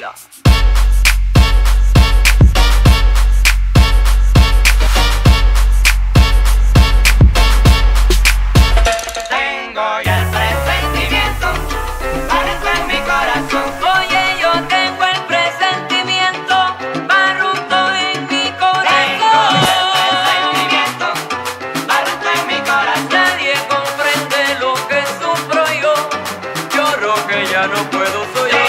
Tengo ya el presentimiento, algo en mi corazón. Oye, yo tengo el presentimiento, barruto en mi corazón. Tengo el presentimiento, barruto en mi corazón. Nadie comprende lo que sufro yo, lloro que ya no puedo soy.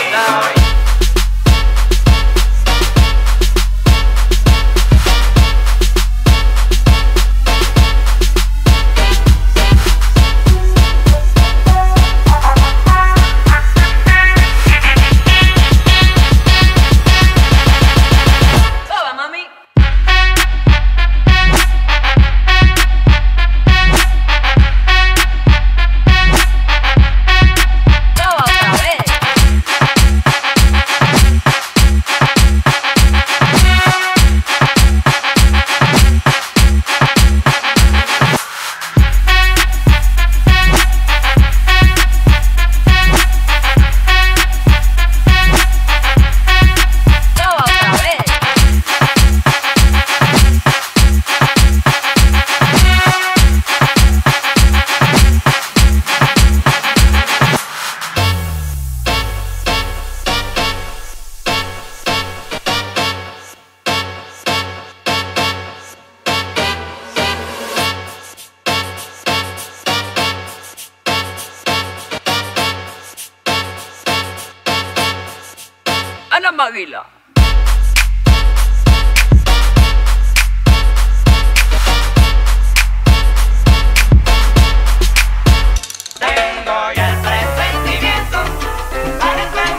Maguila. Tengo ya el presentimiento, barruto